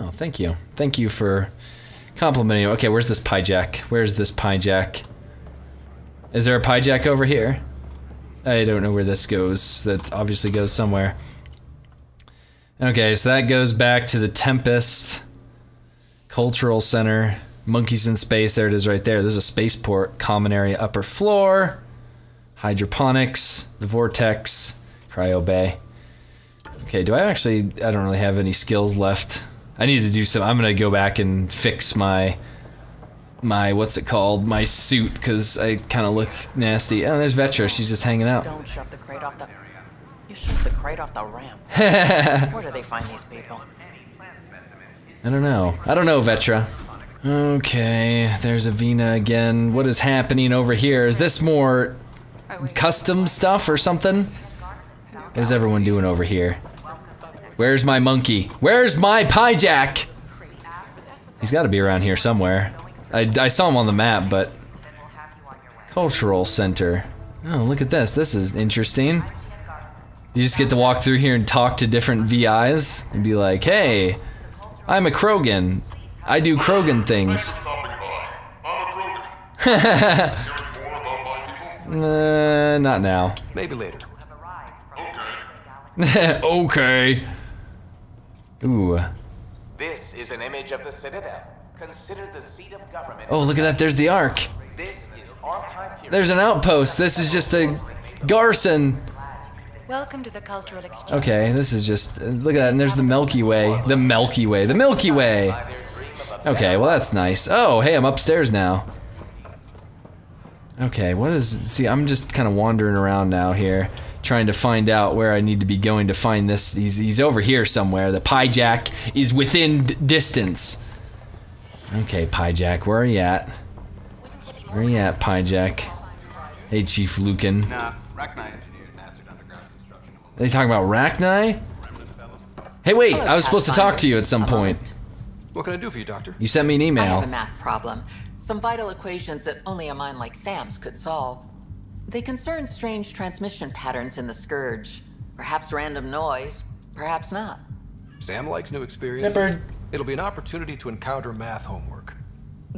Oh, thank you. Thank you for complimenting. Okay, where's this pyjack? Where's this pyjack? Is there a pyjack over here? I don't know where this goes. That obviously goes somewhere. Okay, so that goes back to the Tempest Cultural Center. Monkeys in Space, there it is right there. There's a spaceport, common area, upper floor, hydroponics, the vortex, cryo bay. Okay, do I actually, I don't really have any skills left. I need to do some. I'm gonna go back and fix my my what's it called my suit because I kind of look nasty. And oh, there's Vetra. She's just hanging out. Don't shove the crate off the. You shut the crate off the ramp. Where do they find these people? I don't know. I don't know, Vetra. Okay, there's Avina again. What is happening over here? Is this more custom stuff or something? What is everyone doing over here? Where's my monkey? Where's my pyjack? He's gotta be around here somewhere. I, I saw him on the map, but... Cultural Center. Oh, look at this. This is interesting. You just get to walk through here and talk to different VIs and be like, hey, I'm a Krogan. I do Krogan things. uh, not now. Maybe later. Okay. okay. Ooh. This is an image of the Citadel, the seat of government. Oh, look at that. There's the Ark. There's an outpost. This is just a garrison. Welcome to the cultural exchange. Okay, this is just look at that. And there's the Milky Way. The Milky Way. The Milky Way. Okay, well that's nice. Oh, hey, I'm upstairs now. Okay, what is? See, I'm just kind of wandering around now here trying to find out where I need to be going to find this. He's, he's over here somewhere. The pyjack is within distance. Okay, pyjack, where are you at? Where are you at, pyjack? Hey, Chief Lucan. Are they talking about Rachni? Hey, wait, Hello, I was supposed to talk to you at some point. What can I do for you, Doctor? You sent me an email. I have a math problem. Some vital equations that only a mind like Sam's could solve. They concern strange transmission patterns in the Scourge. Perhaps random noise, perhaps not. Sam likes new experiences. It'll be an opportunity to encounter math homework.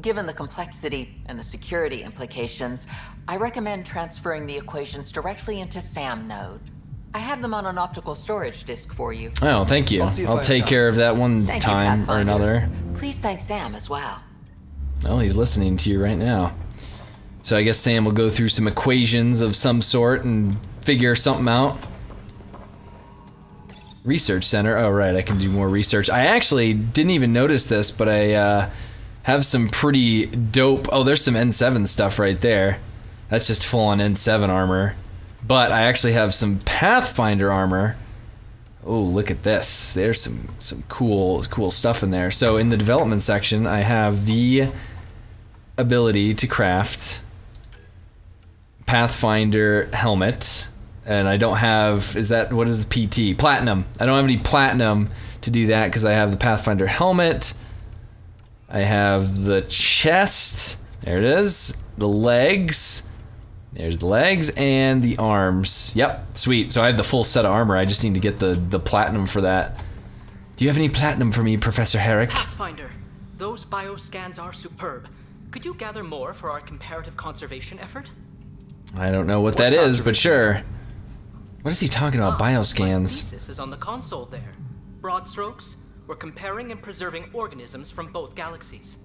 Given the complexity and the security implications, I recommend transferring the equations directly into SAM node. I have them on an optical storage disk for you. Oh, thank you. I'll, I'll take care of that one thank time you, or another. Please thank Sam as well. Well, he's listening to you right now. So I guess Sam will go through some equations of some sort and figure something out. Research center. Oh, right, I can do more research. I actually didn't even notice this, but I uh, have some pretty dope. Oh, there's some N7 stuff right there. That's just full on N7 armor. But I actually have some Pathfinder armor. Oh, look at this. There's some some cool cool stuff in there. So in the development section, I have the ability to craft Pathfinder helmet, and I don't have. Is that what is the PT platinum? I don't have any platinum to do that because I have the Pathfinder helmet. I have the chest. There it is. The legs. There's the legs and the arms. Yep, sweet. So I have the full set of armor. I just need to get the the platinum for that. Do you have any platinum for me, Professor Herrick? Pathfinder, those bioscans are superb. Could you gather more for our comparative conservation effort? I don't know what, what that is, but sure. What is he talking about? Ah, bioscans. This is on the console there. Broad strokes, we're comparing and preserving organisms from both galaxies.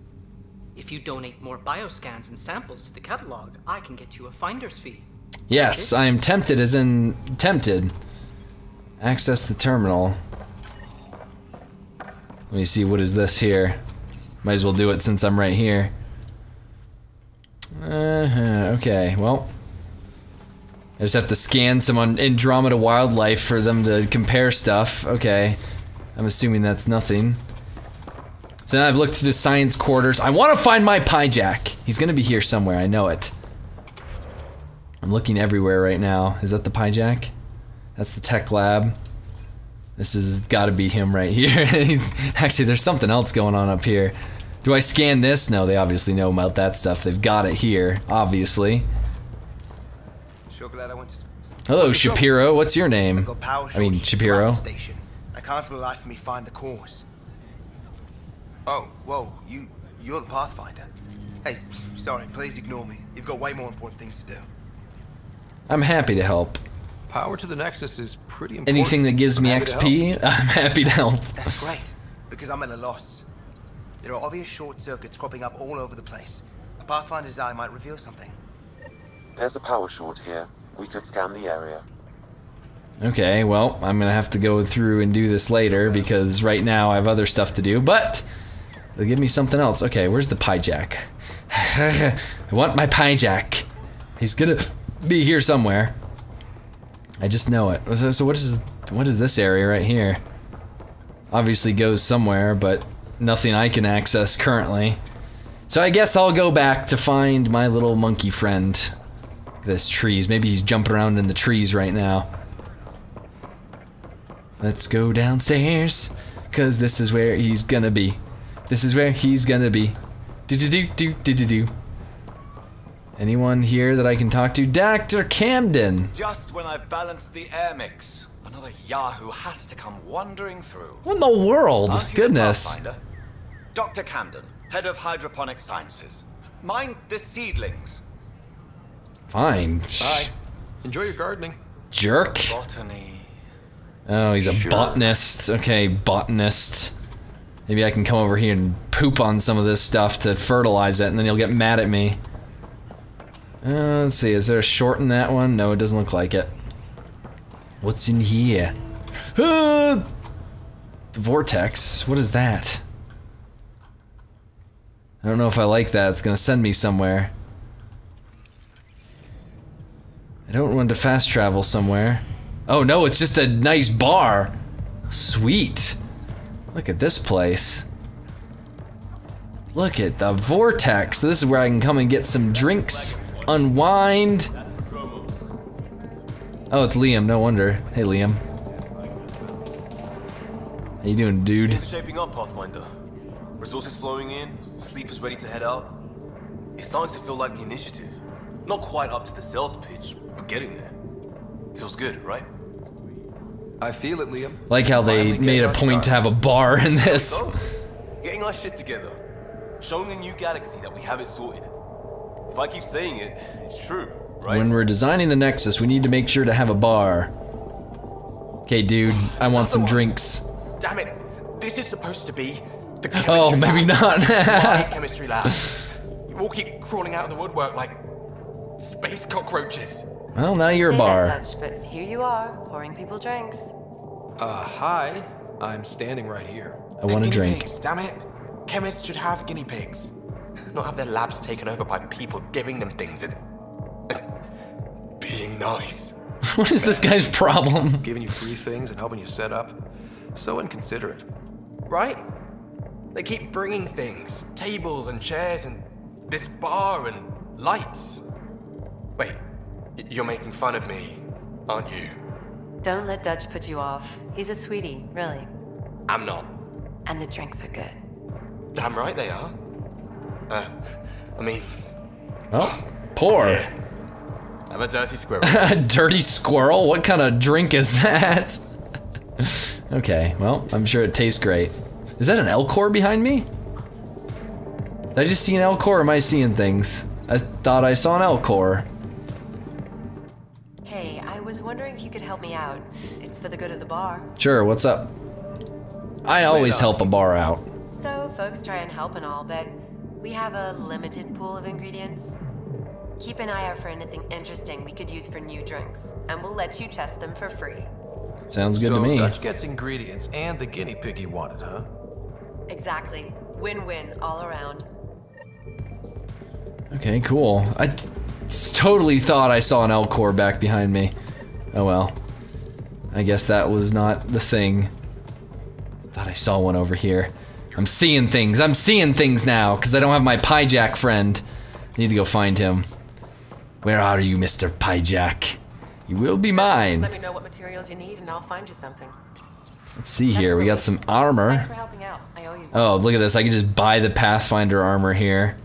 If you donate more bioscans and samples to the catalog, I can get you a finder's fee. Yes, I am tempted as in tempted. Access the terminal. Let me see, what is this here? Might as well do it since I'm right here. Uh -huh, okay, well. I just have to scan some on Andromeda Wildlife for them to compare stuff. Okay. I'm assuming that's nothing. So now I've looked through the science quarters. I want to find my Pyjack. He's going to be here somewhere. I know it. I'm looking everywhere right now. Is that the Pyjack? That's the tech lab. This has got to be him right here. actually, there's something else going on up here. Do I scan this? No, they obviously know about that stuff. They've got it here, obviously. Sure glad I went to. Hello, What's Shapiro. What's your name? I mean, Shapiro. Station. I can't for the life of me find the cause. Oh, whoa, you, you're the Pathfinder. Hey, sorry, please ignore me. You've got way more important things to do. I'm happy to help. Power to the Nexus is pretty important. Anything that gives me XP, I'm happy to help. That's great, because I'm at a loss. There are obvious short circuits cropping up all over the place. A Pathfinder's eye might reveal something. There's a power short here. We could scan the area. Okay, well, I'm gonna have to go through and do this later because right now I have other stuff to do, but they'll give me something else. Okay, where's the pyjack? I want my pyjack. He's gonna be here somewhere. I just know it. So, so what is what is this area right here? Obviously goes somewhere, but nothing I can access currently. So I guess I'll go back to find my little monkey friend. This trees. Maybe he's jumping around in the trees right now. Let's go downstairs, cause this is where he's gonna be. This is where he's gonna be. Do do do do do do do. Anyone here that I can talk to? Dr. Camden. Just when I've balanced the air mix, another Yahoo has to come wandering through. What in the world? Aren't Goodness. Dr. Camden, head of hydroponic sciences. Mind the seedlings. Fine. Bye. Enjoy your gardening. Jerk. Botany. Oh, he's a Sure. botanist. Okay, botanist. Maybe I can come over here and poop on some of this stuff to fertilize it, and then he'll get mad at me. Uh, let's see, is there a short in that one? No, it doesn't look like it. What's in here? Uh, the vortex. What is that? I don't know if I like that. It's gonna send me somewhere. I don't want to fast travel somewhere. Oh no, it's just a nice bar. Sweet. Look at this place. Look at the vortex. This is where I can come and get some drinks, unwind. Oh, it's Liam. No wonder. Hey, Liam. How you doing, dude? Shaping up, Pathfinder. Resources flowing in, sleepers ready to head out. It's starting to feel like the initiative. Not quite up to the sales pitch, but getting there. Feels good, right? I feel it, Liam. Like how they made a our point to have a bar in this. So, getting our shit together. Showing the new galaxy that we have it sorted. If I keep saying it, it's true, right? When we're designing the Nexus, we need to make sure to have a bar. Okay, dude, I want some drinks. Damn it! This is supposed to be the chemistry Oh, chemistry maybe lab. not. My chemistry lab. You all keep crawling out of the woodwork like space cockroaches. Well, now you're a Say bar. That, Dutch, but here you are, pouring people drinks. Uh, hi. I'm standing right here. I want a drink. Pigs, damn it! Chemists should have guinea pigs, not have their labs taken over by people giving them things and, and being nice. What is this guy's problem? Giving you free things and helping you set up. So inconsiderate. Right? They keep bringing things, tables and chairs and this bar and lights. Wait, y- you're making fun of me, aren't you? Don't let Dutch put you off. He's a sweetie, really. I'm not. And the drinks are good. Damn right they are. Uh, I mean, Oh, poor. I'm a dirty squirrel. A dirty squirrel? What kind of drink is that? okay, well, I'm sure it tastes great. Is that an Elcor behind me? Did I just see an Elcor or am I seeing things? I thought I saw an Elcor. Hey, I was wondering if you could help me out. It's for the good of the bar. Sure, what's up? I always uh, help a bar out. So, folks try and help and all, but we have a limited pool of ingredients. Keep an eye out for anything interesting we could use for new drinks, and we'll let you test them for free. Sounds good so to me. Dutch gets ingredients and the guinea pig he wanted, huh? Exactly. Win win all around. Okay, cool. I t- totally thought I saw an Elcor back behind me. Oh well. I guess that was not the thing. Thought I saw one over here. I'm seeing things. I'm seeing things now because I don't have my Pyjack friend. I need to go find him. Where are you, Mr. Pyjack? You will be mine. Let me know what materials you need and I'll find you something. Let's see here. We got some armor. Thanks for helping out. I owe you. Oh, look at this. I can just buy the Pathfinder armor here.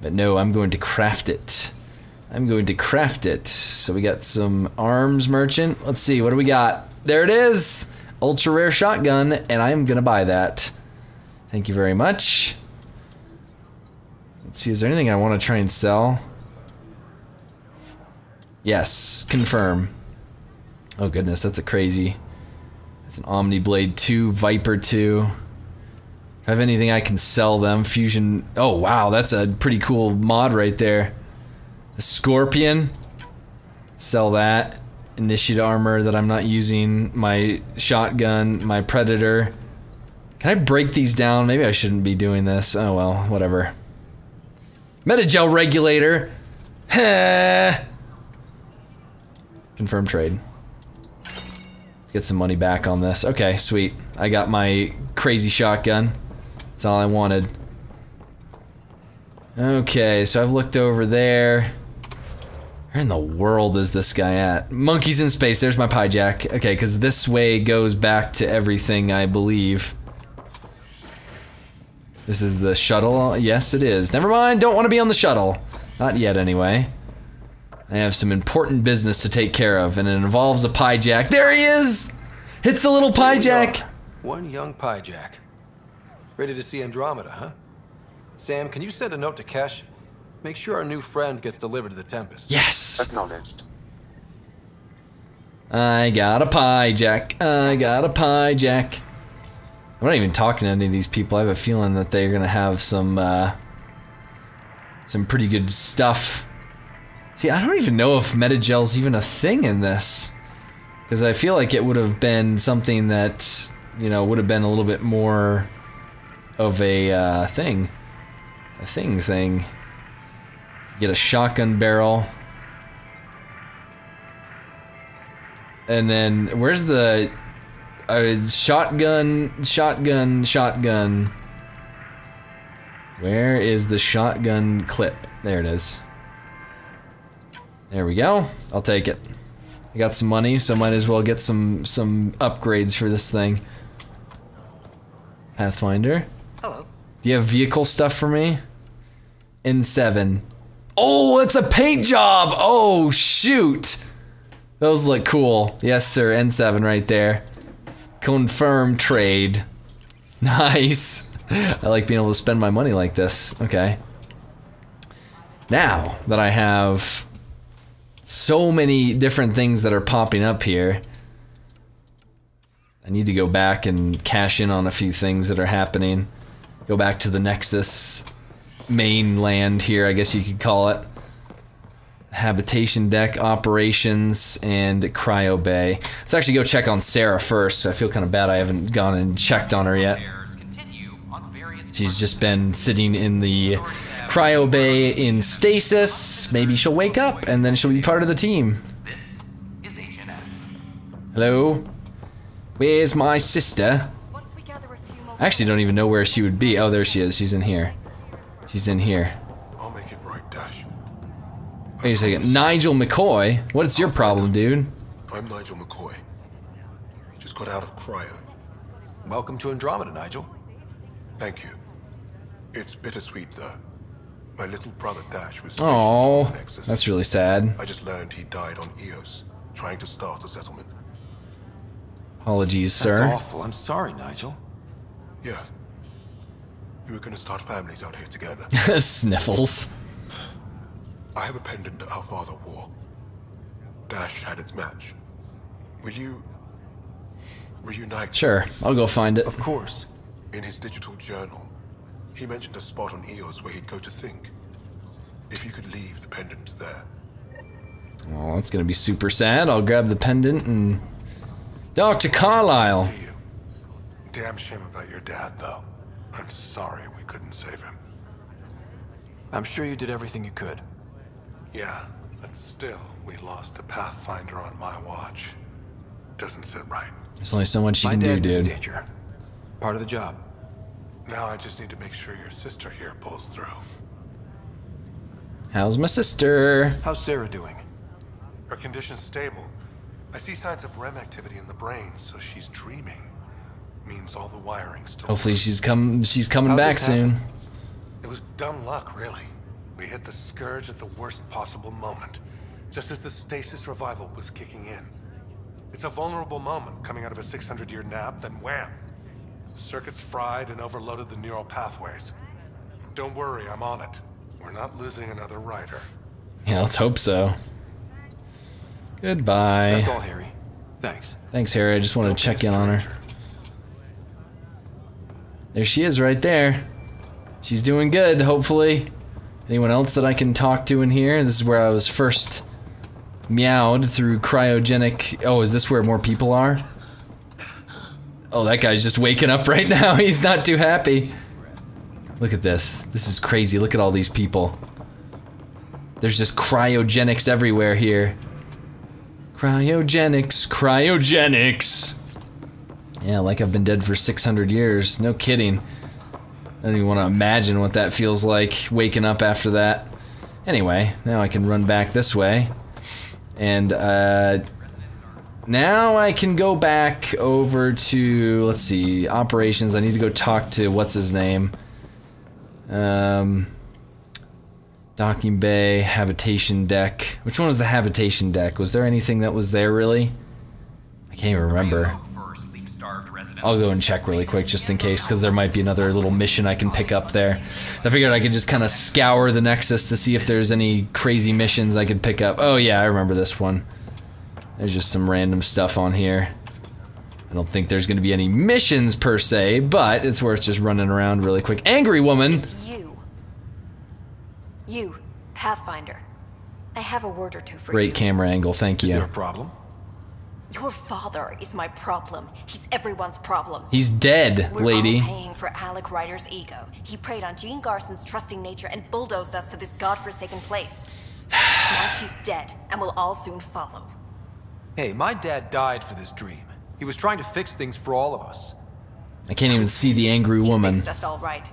But no, I'm going to craft it. I'm going to craft it. So we got some arms merchant. Let's see, what do we got? There it is! Ultra rare shotgun, and I'm gonna buy that. Thank you very much. Let's see, is there anything I want to try and sell? Yes, confirm. Oh goodness, that's a crazy. It's an Omni Blade 2, Viper 2. If I have anything I can sell them, Fusion. Oh wow, that's a pretty cool mod right there. The Scorpion. Sell that. Initiate armor that I'm not using. My shotgun, my Predator. Can I break these down? Maybe I shouldn't be doing this. Oh well, whatever. Metagel regulator. Confirm trade. Get some money back on this. Okay, sweet. I got my crazy shotgun. That's all I wanted. Okay, so I've looked over there. Where in the world is this guy at? Monkeys in space. There's my pyjack. Okay, because this way goes back to everything, I believe. This is the shuttle. Yes, it is. Never mind. Don't want to be on the shuttle. Not yet, anyway. I have some important business to take care of, and it involves a pyjack. There he is! It's the little pyjack! One young pyjack. Ready to see Andromeda, huh? Sam, can you send a note to Kesh? Make sure our new friend gets delivered to the Tempest. Yes! Acknowledged. I got a pyjack. I got a pyjack. I'm not even talking to any of these people. I have a feeling that they're gonna have some, uh, some pretty good stuff. See, I don't even know if Metagel's even a thing in this. Because I feel like it would have been something that, you know, would have been a little bit more of a uh, thing. A thing thing. Get a shotgun barrel. And then, where's the uh, shotgun, shotgun, shotgun? Where is the shotgun clip? There it is. There we go. I'll take it. I got some money, so might as well get some some upgrades for this thing. Pathfinder. Hello. Do you have vehicle stuff for me? N7. Oh, it's a paint job! Oh, shoot! Those look cool. Yes, sir. N7 right there. Confirm trade. Nice. I like being able to spend my money like this. Okay. Now that I have so many different things that are popping up here, I need to go back and cash in on a few things that are happening. Go back to the Nexus mainland here, I guess you could call it. Habitation deck operations and cryo bay. Let's actually go check on Sarah first. I feel kind of bad I haven't gone and checked on her yet. She's just been sitting in the cryo bay in stasis. Maybe she'll wake up and then she'll be part of the team. Hello? Where's my sister? I actually don't even know where she would be. Oh, there she is. She's in here. She's in here. I'll make it right, Dash. Wait a second. Nigel McCoy? What's your problem, dude? I'm Nigel McCoy. Just got out of cryo. Welcome to Andromeda, Nigel. Thank you. It's bittersweet, though. My little brother Dash was. Oh, Nexus. that's really sad. I just learned he died on Eos, trying to start a settlement. Apologies, sir. That's sir. awful. I'm sorry, Nigel. Yeah. We were gonna start families out here together. Sniffles. I have a pendant our father wore. Dash had its match. Will you reunite? Sure, I'll go find it. Of course. In his digital journal, he mentioned a spot on Eos where he'd go to think. If you could leave the pendant there. Oh, that's gonna be super sad. I'll grab the pendant and. Dr. Carlyle! Damn shame about your dad, though. I'm sorry we couldn't save him. I'm sure you did everything you could. Yeah, but still, we lost a Pathfinder on my watch. Doesn't sit right. There's only so much you My can do, dad knew the dude. danger. Part of the job. Now I just need to make sure your sister here pulls through. How's my sister? How's Sarah doing? Her condition's stable. I see signs of REM activity in the brain, so she's dreaming. Means all the wiring's still. Hopefully she's come. She's coming How'd back soon. happen? It was dumb luck, really. We hit the scourge at the worst possible moment, just as the stasis revival was kicking in. It's a vulnerable moment coming out of a 600 year nap, then wham! Circuits fried and overloaded the neural pathways. Don't worry, I'm on it. We're not losing another Ryder. Yeah, let's hope so. Goodbye. That's all, Harry. Thanks. Thanks, Harry. I just wanted to check in on her. There she is right there. She's doing good, hopefully. Anyone else that I can talk to in here? This is where I was first meowed through cryogenic. Oh, is this where more people are? Oh, that guy's just waking up right now. He's not too happy. Look at this. This is crazy. Look at all these people. There's just cryogenics everywhere here. Cryogenics, cryogenics. Yeah, like I've been dead for 600 years. No kidding. I don't even want to imagine what that feels like waking up after that. Anyway, now I can run back this way. And uh, now I can go back over to, let's see, operations. I need to go talk to, what's his name? Um, docking bay, habitation deck. Which one was the habitation deck? Was there anything that was there really? I can't even remember. I'll go and check really quick just in case, because there might be another little mission I can pick up there. I figured I could just kind of scour the Nexus to see if there's any crazy missions I could pick up. Oh yeah, I remember this one. There's just some random stuff on here. I don't think there's going to be any missions per se, but it's worth just running around really quick. Angry woman! It's You. You, Pathfinder. I have a word or two for you. Great camera angle, thank you. Is there a problem? Your father is my problem. He's everyone's problem. He's dead, We're lady. all paying for Alec Ryder's ego. He preyed on Jien Garson's trusting nature and bulldozed us to this godforsaken place. now she's dead, and we'll all soon follow. Hey, my dad died for this dream. He was trying to fix things for all of us. I can't even see the angry woman. Fixed us all right.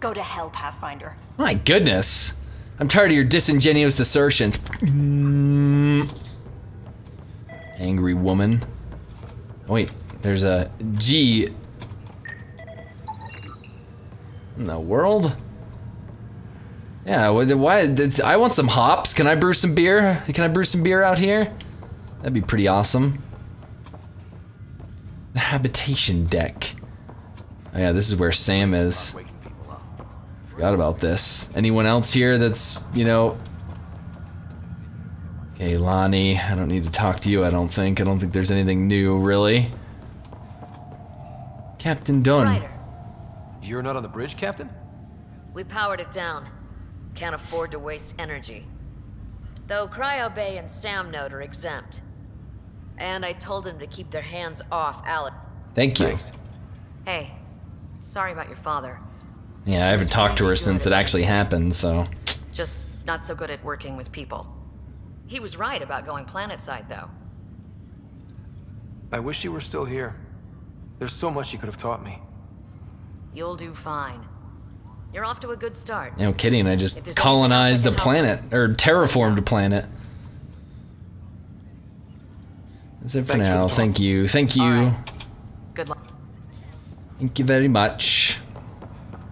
Go to hell, Pathfinder. My goodness. I'm tired of your disingenuous assertions. Angry woman. Oh, wait, there's a G. In the world? Yeah, why? I want some hops. Can I brew some beer? Can I brew some beer out here? That'd be pretty awesome. The habitation deck. Oh yeah, this is where Sam is. Forgot about this. Anyone else here that's, you know... Okay, Lonnie, I don't need to talk to you, I don't think. I don't think there's anything new, really. Captain Dunn. You're not on the bridge, Captain? We powered it down. Can't afford to waste energy. Though Cryo Bay and Sam Node are exempt. And I told them to keep their hands off Alec. Thank you. Hey, sorry about your father. Yeah, I haven't talked to her since it actually happened, so... Just not so good at working with people. He was right about going planetside, though. I wish you were still here. There's so much you could have taught me. You'll do fine. You're off to a good start. No kidding, I just colonized a else I can help planet, or terraformed a planet. That's it for Thanks now. the Thank you. Thank you. Good luck. Thank you very much.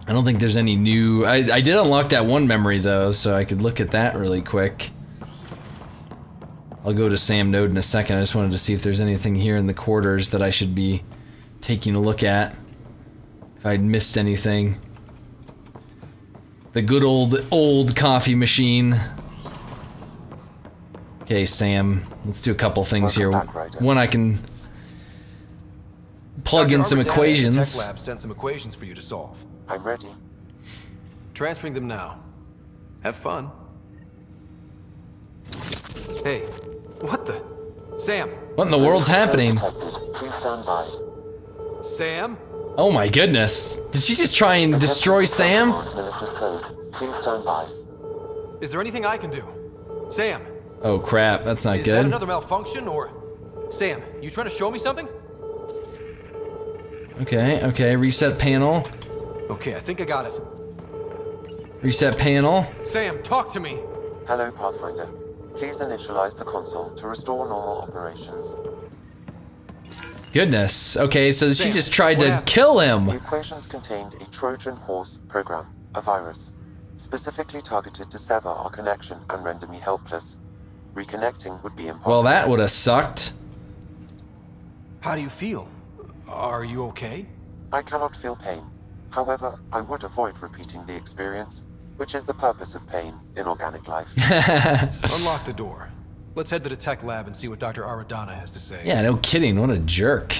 I don't think there's any new. I, I did unlock that one memory though, so I could look at that really quick. I'll go to Sam Node in a second. I just wanted to see if there's anything here in the quarters that I should be taking a look at. If I'd missed anything. The good old, old coffee machine. Okay, Sam. Let's do a couple things here. One, I can plug Dr. in some Armadale equations. Tech lab sent some equations for you to solve. I'm ready. Transferring them now. Have fun. Hey, what the? Sam. What in the world's happening? Please stand by. Sam? Oh my goodness. Did she just try and destroy Sam? Malicious code. Please stand by. Is there anything I can do? Sam, Oh crap, that's not is that good. another malfunction or? Sam, you trying to show me something? Okay, okay, reset panel. Okay, I think I got it. Reset panel. Sam, talk to me. Hello, Pathfinder. Please initialize the console to restore normal operations. Goodness. Okay, so she just tried to happened? kill The equations contained a Trojan horse program, a virus, specifically targeted to sever our connection and render me helpless. Reconnecting would be impossible. Well, that would have sucked. How do you feel? Are you okay? I cannot feel pain. However, I would avoid repeating the experience, which is the purpose of pain in organic life. Unlock the door. Let's head to the tech lab and see what Dr. Aridana has to say. Yeah, no kidding. What a jerk.